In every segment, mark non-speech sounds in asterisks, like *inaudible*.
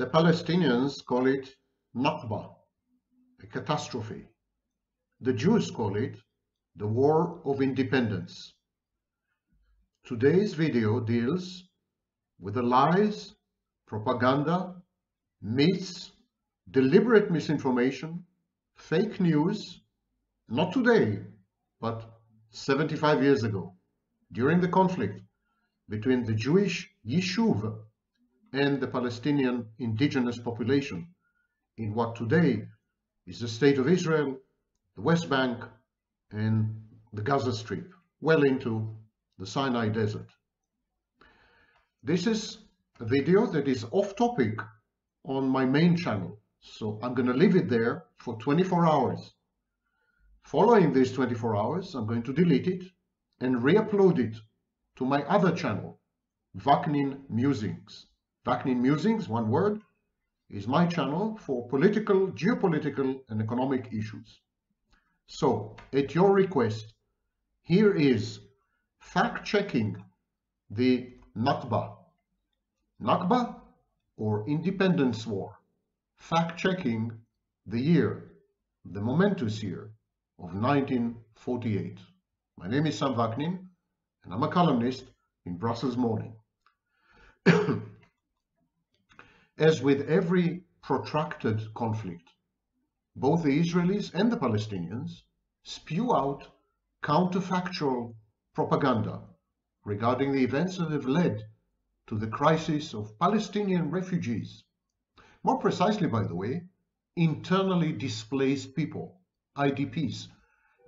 The Palestinians call it Nakba, a catastrophe. The Jews call it the War of Independence. Today's video deals with the lies, propaganda, myths, deliberate misinformation, fake news, not today, but 75 years ago, during the conflict between the Jewish Yishuv and the Palestinian indigenous population in what today is the State of Israel, the West Bank, and the Gaza Strip, well into the Sinai Desert. This is a video that is off topic on my main channel, so I'm going to leave it there for 24 hours. Following these 24 hours, I'm going to delete it and re-upload it to my other channel, Vaknin Musings. Vaknin Musings, one word, is my channel for political, geopolitical, and economic issues. So, at your request, here is fact-checking the Nakba. Nakba, or Independence War. Fact-checking the year, the momentous year of 1948. My name is Sam Vaknin, and I'm a columnist in Brussels Morning. *clears throat* As with every protracted conflict, both the Israelis and the Palestinians spew out counterfactual propaganda regarding the events that have led to the crisis of Palestinian refugees. More precisely, by the way, internally displaced people, IDPs,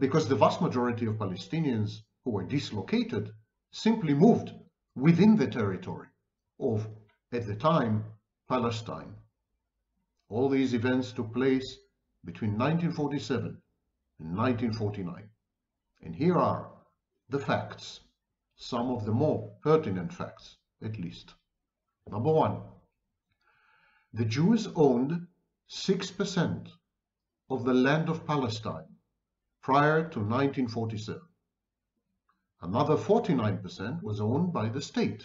because the vast majority of Palestinians who were dislocated simply moved within the territory of, at the time, Palestine. All these events took place between 1947 and 1949. And here are the facts, some of the more pertinent facts, at least. Number one, the Jews owned 6% of the land of Palestine prior to 1947. Another 49% was owned by the state.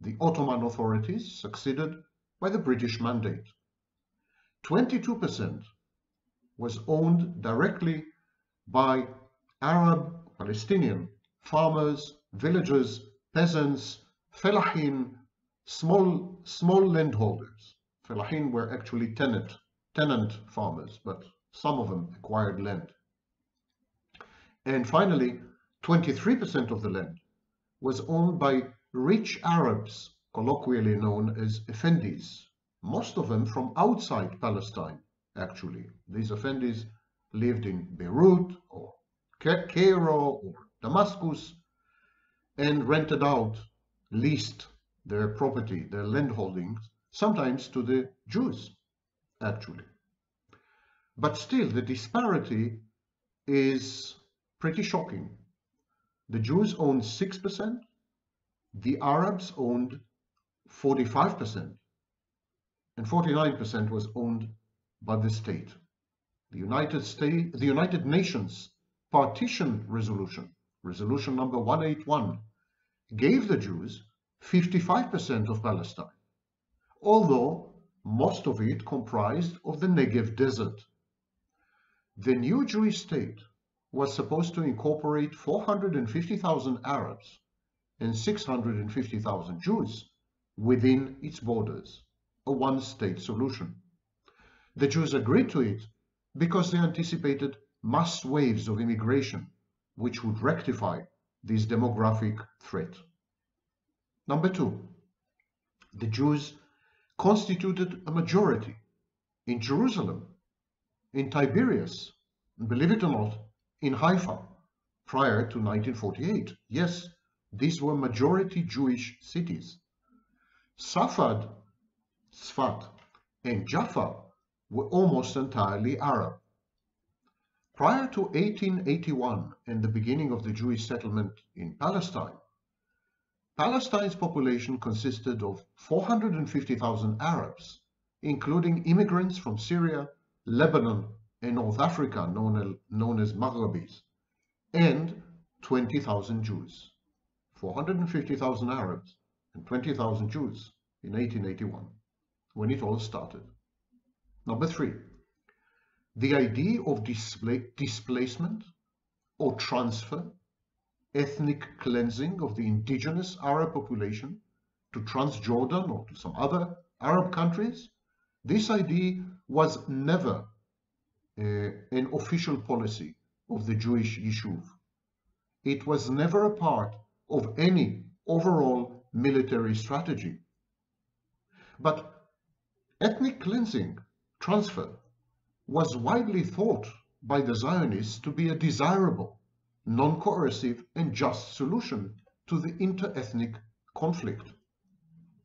The Ottoman authorities succeeded by the British Mandate. 22% was owned directly by Arab, Palestinian farmers, villagers, peasants, fellahin, small, small landholders. Fellahin were actually tenant, tenant farmers, but some of them acquired land. And finally, 23% of the land was owned by rich Arabs colloquially known as Effendis, most of them from outside Palestine, actually. These Effendis lived in Beirut or Cairo or Damascus and rented out, leased their property, their land holdings, sometimes to the Jews, actually. But still, the disparity is pretty shocking. The Jews owned 6%, the Arabs owned 45%, and 49% was owned by the state. The United States, the United Nations partition resolution, resolution number 181, gave the Jews 55% of Palestine, although most of it comprised of the Negev desert. The new Jewish state was supposed to incorporate 450,000 Arabs and 650,000 Jews within its borders, a one-state solution. The Jews agreed to it because they anticipated mass waves of immigration, which would rectify this demographic threat. Number two, the Jews constituted a majority in Jerusalem, in Tiberias, and believe it or not, in Haifa, prior to 1948. Yes, these were majority Jewish cities. Safad, Sfat, and Jaffa were almost entirely Arab. Prior to 1881 and the beginning of the Jewish settlement in Palestine, Palestine's population consisted of 450,000 Arabs, including immigrants from Syria, Lebanon, and North Africa, known as, Maghrabis, and 20,000 Jews. 450,000 Arabs and 20,000 Jews in 1881. when it all started. Number three, the idea of displacement or transfer, ethnic cleansing of the indigenous Arab population to Transjordan or to some other Arab countries, this idea was never uh, an official policy of the Jewish Yishuv. It was never a part of any overall military strategy. But ethnic cleansing, transfer, was widely thought by the Zionists to be a desirable, non-coercive and just solution to the inter-ethnic conflict,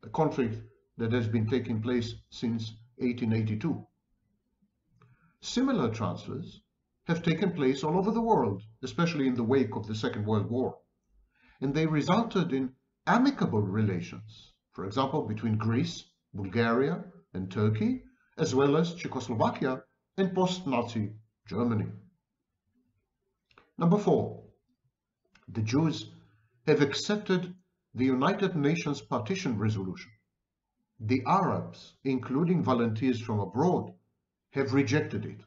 a conflict that has been taking place since 1882. Similar transfers have taken place all over the world, especially in the wake of the Second World War, and they resulted in amicable relations, for example, between Greece, Bulgaria, and Turkey, as well as Czechoslovakia and post-Nazi Germany. Number four, the Jews have accepted the United Nations Partition Resolution. The Arabs, including volunteers from abroad, have rejected it,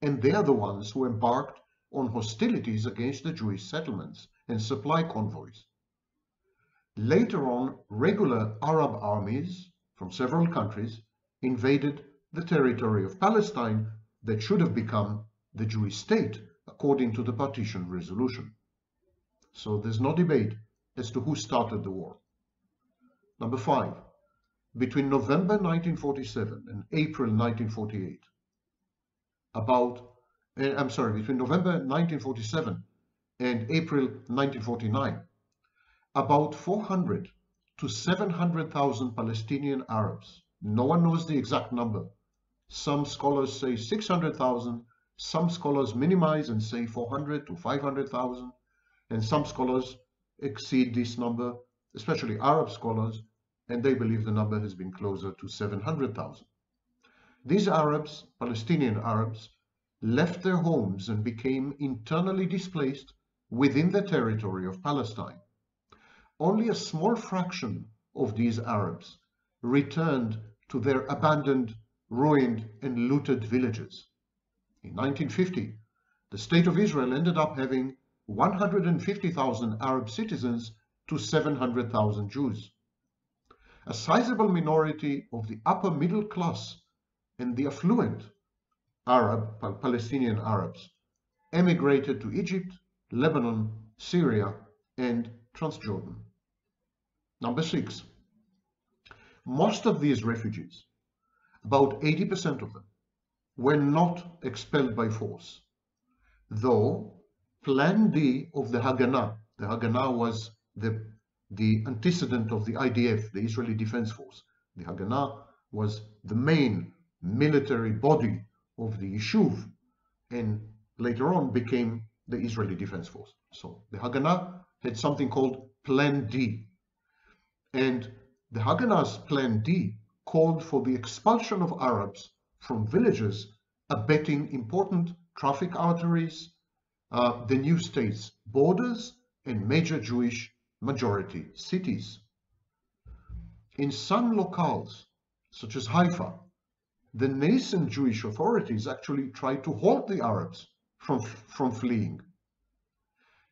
and they are the ones who embarked on hostilities against the Jewish settlements and supply convoys. Later on, regular Arab armies from several countries invaded the territory of Palestine that should have become the Jewish state according to the partition resolution. So there's no debate as to who started the war. Number five, between November 1947 and April 1948, about, uh, I'm sorry, between November 1947 and April 1949, about 400 to 700,000 Palestinian Arabs, no one knows the exact number, some scholars say 600,000, some scholars minimize and say 400 to 500,000, and some scholars exceed this number, especially Arab scholars, and they believe the number has been closer to 700,000. These Arabs, Palestinian Arabs, left their homes and became internally displaced within the territory of Palestine. Only a small fraction of these Arabs returned to their abandoned ruined and looted villages. In 1950, the State of Israel ended up having 150,000 Arab citizens to 700,000 Jews. A sizable minority of the upper middle class and the affluent Arab, Palestinian Arabs, emigrated to Egypt, Lebanon, Syria, and Transjordan. Number six, most of these refugees about 80% of them were not expelled by force, though Plan D of the Haganah, the Haganah was the, the antecedent of the IDF, the Israeli Defense Force. The Haganah was the main military body of the Yishuv and later on became the Israeli Defense Force. So the Haganah had something called Plan D. And the Haganah's Plan D called for the expulsion of Arabs from villages abetting important traffic arteries, uh, the new state's borders, and major Jewish majority cities. In some locales, such as Haifa, the nascent Jewish authorities actually tried to halt the Arabs from, from fleeing.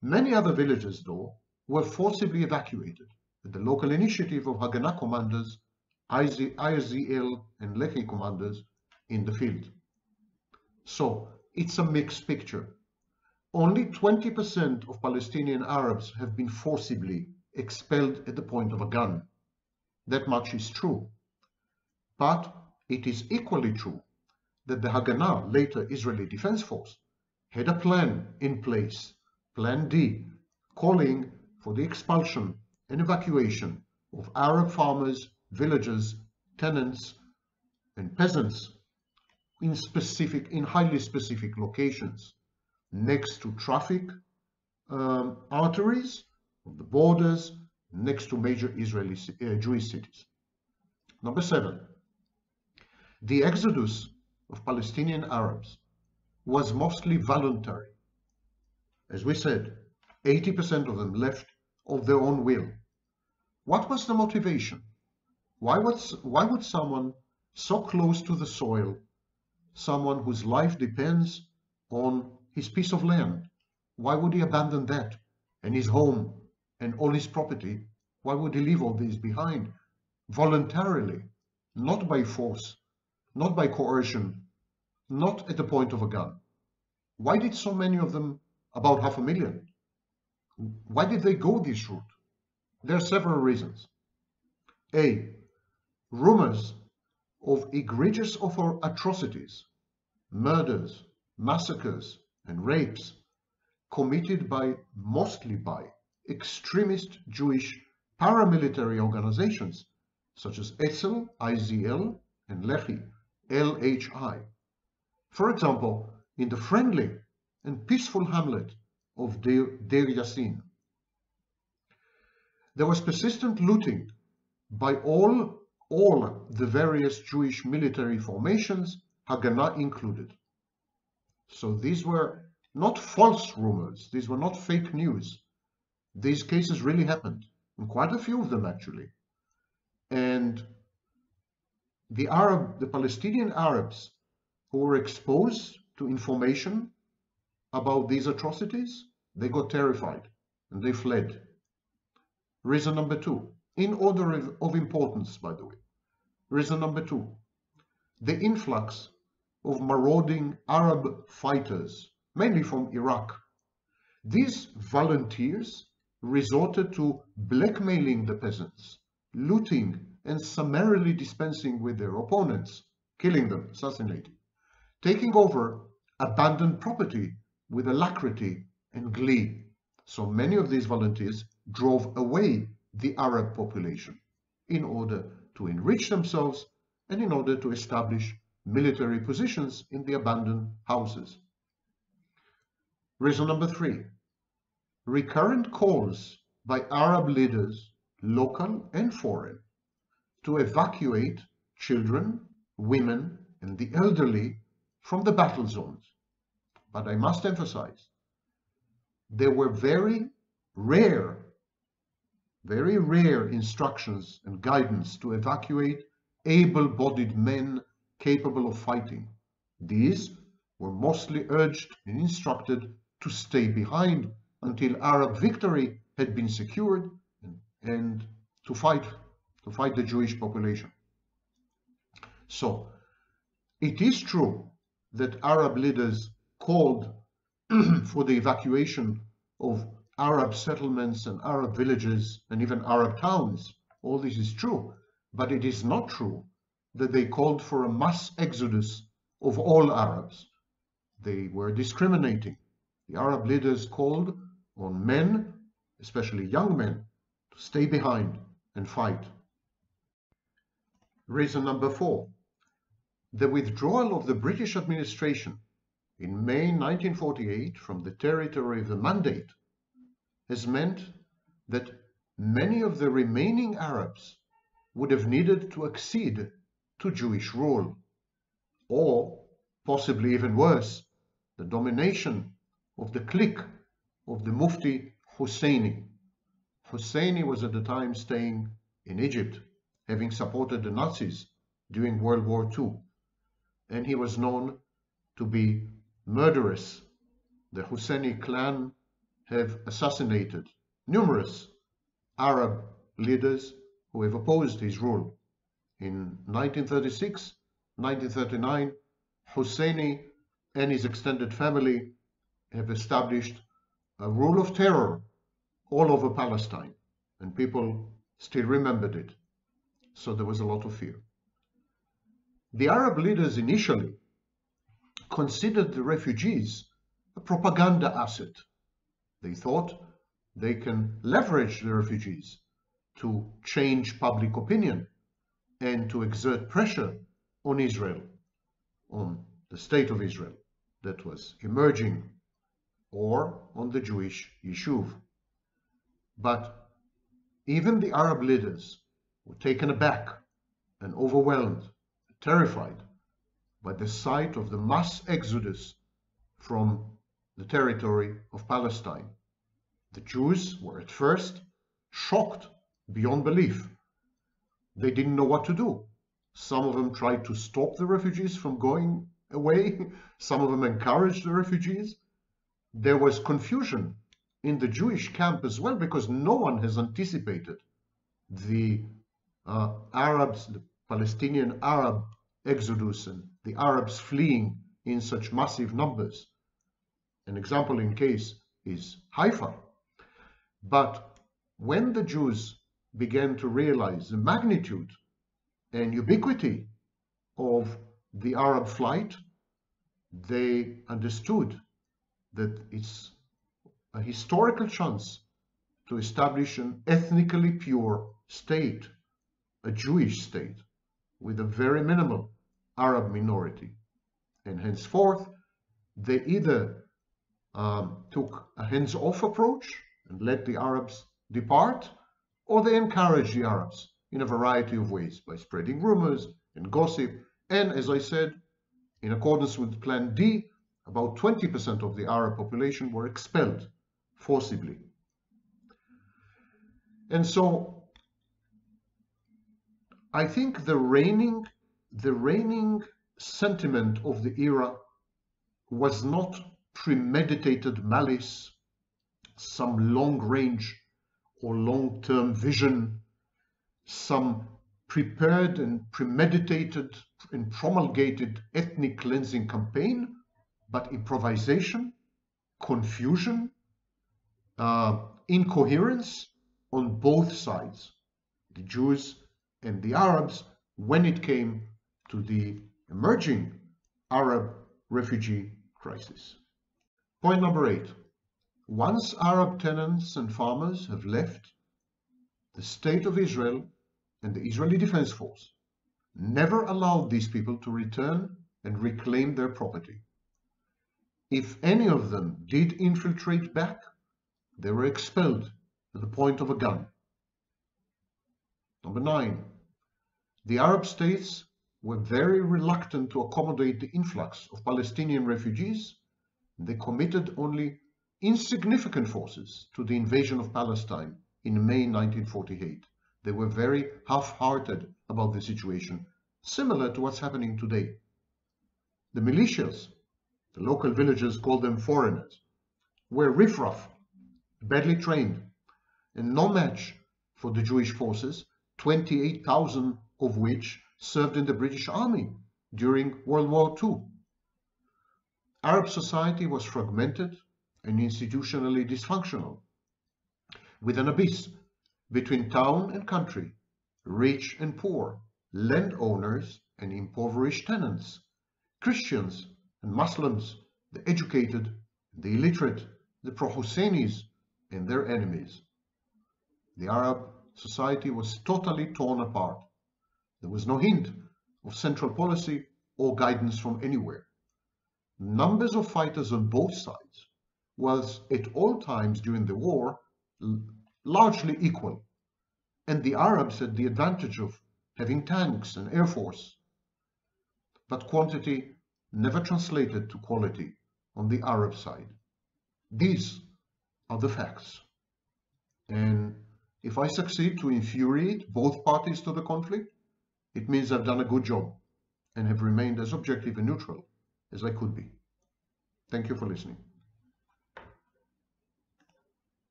Many other villages, though, were forcibly evacuated the local initiative of Haganah commanders IZL and Lehi commanders in the field. So it's a mixed picture. Only 20% of Palestinian Arabs have been forcibly expelled at the point of a gun. That much is true. But it is equally true that the Haganah, later Israeli Defense Force, had a plan in place, Plan D, calling for the expulsion and evacuation of Arab farmers villagers, tenants, and peasants in specific, in highly specific locations next to traffic um, arteries of the borders, next to major Israeli uh, Jewish cities. Number seven, the exodus of Palestinian Arabs was mostly voluntary. As we said, 80% of them left of their own will. What was the motivation? Why would, why would someone so close to the soil, someone whose life depends on his piece of land. Why would he abandon that and his home and all his property? Why would he leave all these behind? Voluntarily, not by force, not by coercion, not at the point of a gun. Why did so many of them, about half a million, why did they go this route? There are several reasons. A. Rumors of egregious atrocities, murders, massacres, and rapes committed by mostly by extremist Jewish paramilitary organizations such as Etzel, IZL, and Lehi, LHI. For example, in the friendly and peaceful hamlet of Deir, Deir Yassin. There was persistent looting by all, all the various Jewish military formations, Haganah included. So these were not false rumors, these were not fake news. These cases really happened, and quite a few of them actually. And the Arab, the Palestinian Arabs who were exposed to information about these atrocities, they got terrified and they fled. Reason number two, in order of importance, by the way. Reason number two, the influx of marauding Arab fighters, mainly from Iraq. These volunteers resorted to blackmailing the peasants, looting and summarily dispensing with their opponents, killing them, assassinating, taking over abandoned property with alacrity and glee. So many of these volunteers drove away the Arab population in order to enrich themselves and in order to establish military positions in the abandoned houses. Reason number three, recurrent calls by Arab leaders, local and foreign, to evacuate children, women, and the elderly from the battle zones. But I must emphasize, there were very rare, very rare instructions and guidance to evacuate able-bodied men capable of fighting. These were mostly urged and instructed to stay behind until Arab victory had been secured and, and to fight to fight the Jewish population. So it is true that Arab leaders called *clears throat* for the evacuation of Arab settlements and Arab villages and even Arab towns. All this is true, but it is not true that they called for a mass exodus of all Arabs. They were discriminating. The Arab leaders called on men, especially young men, to stay behind and fight. Reason number four, the withdrawal of the British administration in May 1948 from the territory of the Mandate has meant that many of the remaining Arabs would have needed to accede to Jewish rule, or possibly even worse, the domination of the clique of the Mufti Husseini. Husseini was at the time staying in Egypt having supported the Nazis during World War II, and he was known to be murderous. The Husseini clan have assassinated numerous Arab leaders who have opposed his rule. In 1936, 1939, Husseini and his extended family have established a rule of terror all over Palestine, and people still remembered it so there was a lot of fear. The Arab leaders initially considered the refugees a propaganda asset. They thought they can leverage the refugees to change public opinion and to exert pressure on Israel, on the state of Israel that was emerging, or on the Jewish Yishuv. But even the Arab leaders were taken aback and overwhelmed, terrified by the sight of the mass exodus from the territory of Palestine. The Jews were at first shocked beyond belief. They didn't know what to do. Some of them tried to stop the refugees from going away. *laughs* Some of them encouraged the refugees. There was confusion in the Jewish camp as well because no one has anticipated the uh, Arabs, the Palestinian Arab exodus and the Arabs fleeing in such massive numbers. An example in case is Haifa. But when the Jews began to realize the magnitude and ubiquity of the Arab flight, they understood that it's a historical chance to establish an ethnically pure state, a Jewish state, with a very minimal Arab minority. And henceforth, they either um, took a hands-off approach and let the Arabs depart, or they encouraged the Arabs in a variety of ways by spreading rumors and gossip. And as I said, in accordance with Plan D, about 20% of the Arab population were expelled forcibly. And so I think the reigning, the reigning sentiment of the era was not premeditated malice, some long range or long term vision, some prepared and premeditated and promulgated ethnic cleansing campaign, but improvisation, confusion, uh, incoherence on both sides, the Jews and the Arabs, when it came to the emerging Arab refugee crisis. Point number eight. Once Arab tenants and farmers have left, the State of Israel and the Israeli Defense Force never allowed these people to return and reclaim their property. If any of them did infiltrate back, they were expelled at the point of a gun. Number nine, the Arab states were very reluctant to accommodate the influx of Palestinian refugees. They committed only insignificant forces to the invasion of Palestine in May 1948. They were very half-hearted about the situation, similar to what's happening today. The militias, the local villagers called them foreigners, were riffraff, badly trained, and no match for the Jewish forces, 28,000 of which served in the British Army during World War II. Arab society was fragmented and institutionally dysfunctional, with an abyss between town and country, rich and poor, landowners and impoverished tenants, Christians and Muslims, the educated, the illiterate, the pro-Husseinis and their enemies. The Arab society was totally torn apart. There was no hint of central policy or guidance from anywhere. Numbers of fighters on both sides was at all times during the war largely equal, and the Arabs had the advantage of having tanks and air force. But quantity never translated to quality on the Arab side. These are the facts. And if I succeed to infuriate both parties to the conflict, it means I've done a good job and have remained as objective and neutral as I could be. Thank you for listening.